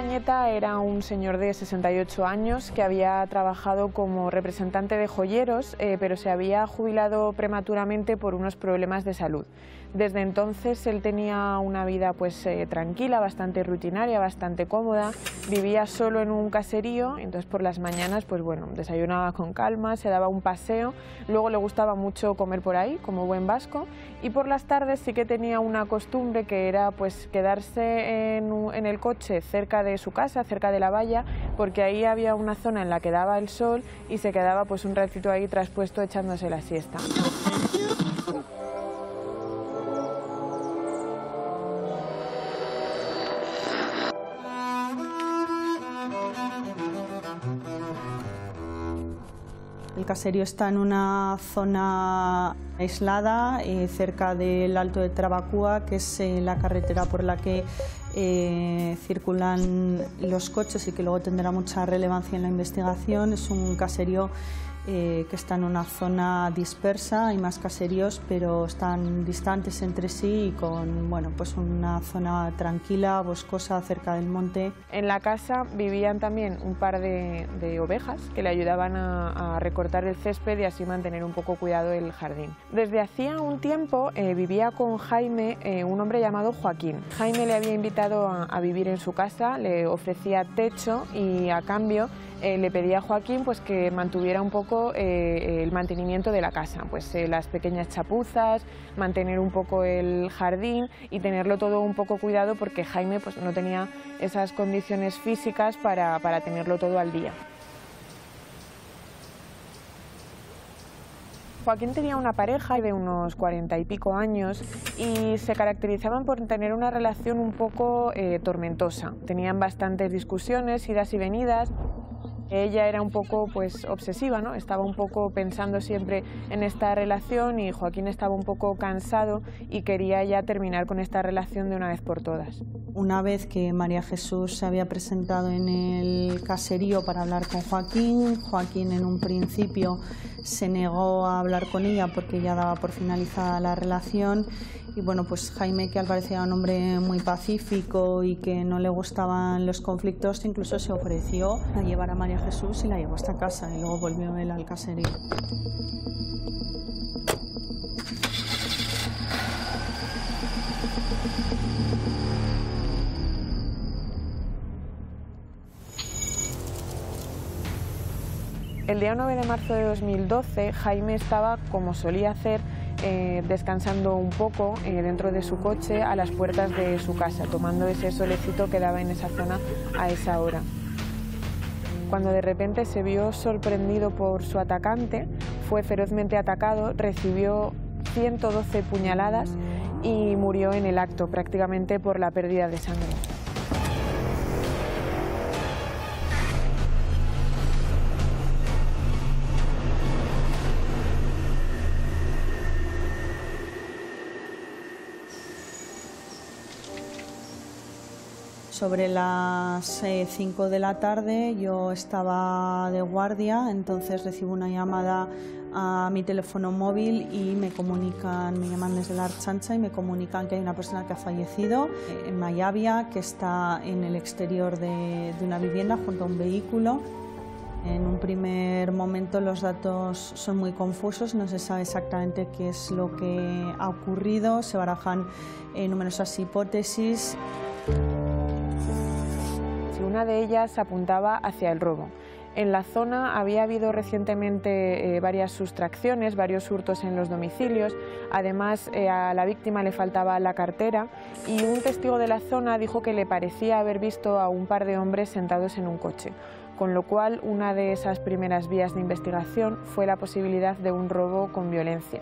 Urnieta era un señor de 68 años que había trabajado como representante de joyeros, eh, pero se había jubilado prematuramente por unos problemas de salud. Desde entonces él tenía una vida pues eh, tranquila, bastante rutinaria, bastante cómoda, vivía solo en un caserío, entonces por las mañanas pues bueno, desayunaba con calma, se daba un paseo, luego le gustaba mucho comer por ahí, como buen vasco, y por las tardes sí que tenía una costumbre que era pues quedarse en, en el coche cerca de su casa, cerca de la valla, porque ahí había una zona en la que daba el sol y se quedaba pues un ratito ahí traspuesto echándose la siesta. El caserío está en una zona aislada, eh, cerca del Alto de Trabacúa, que es eh, la carretera por la que eh, circulan los coches y que luego tendrá mucha relevancia en la investigación. Es un caserío eh, que está en una zona dispersa, hay más caseríos, pero están distantes entre sí y con bueno, pues una zona tranquila, boscosa, cerca del monte. En la casa vivían también un par de, ovejas que le ayudaban a, recortar el césped y así mantener un poco cuidado el jardín. Desde hacía un tiempo eh, vivía con Jaime eh, un hombre llamado Joaquín. Jaime le había invitado a vivir en su casa, le ofrecía techo y a cambio eh, le pedía a Joaquín pues, que mantuviera un poco eh, el mantenimiento de la casa, pues eh, las pequeñas chapuzas, mantener un poco el jardín y tenerlo todo un poco cuidado porque Jaime pues, no tenía esas condiciones físicas para, para tenerlo todo al día. Joaquín tenía una pareja de unos cuarenta y pico años y se caracterizaban por tener una relación un poco tormentosa. Tenían bastantes discusiones, idas y venidas. Ella era un poco pues obsesiva, ¿no? Estaba un poco pensando siempre en esta relación y Joaquín estaba un poco cansado y quería ya terminar con esta relación de una vez por todas. Una vez que María Jesús se había presentado en el caserío para hablar con Joaquín, Joaquín en un principio se negó a hablar con ella porque ya daba por finalizada la relación y bueno, pues Jaime, que al parecer era un hombre muy pacífico y que no le gustaban los conflictos, incluso se ofreció a llevar a María Jesús y la llevó hasta casa y luego volvió él al caserío. El día 9 de marzo de 2012, Jaime estaba, como solía hacer, eh, descansando un poco eh, dentro de su coche a las puertas de su casa, tomando ese solecito que daba en esa zona a esa hora. Cuando de repente se vio sorprendido por su atacante, fue ferozmente atacado, recibió 112 puñaladas y murió en el acto, prácticamente por la pérdida de sangre. Sobre las 5 de la tarde yo estaba de guardia, entonces recibo una llamada a mi teléfono móvil y me comunican, me llaman desde la Archancha y me comunican que hay una persona que ha fallecido en Mayavia, que está en el exterior de, de una vivienda junto a un vehículo. En un primer momento los datos son muy confusos, no se sabe exactamente qué es lo que ha ocurrido, se barajan eh, numerosas hipótesis. Una de ellas apuntaba hacia el robo. En la zona había habido recientemente eh, varias sustracciones, varios hurtos en los domicilios. Además, eh, a la víctima le faltaba la cartera y un testigo de la zona dijo que le parecía haber visto a un par de hombres sentados en un coche. Con lo cual, una de esas primeras vías de investigación fue la posibilidad de un robo con violencia.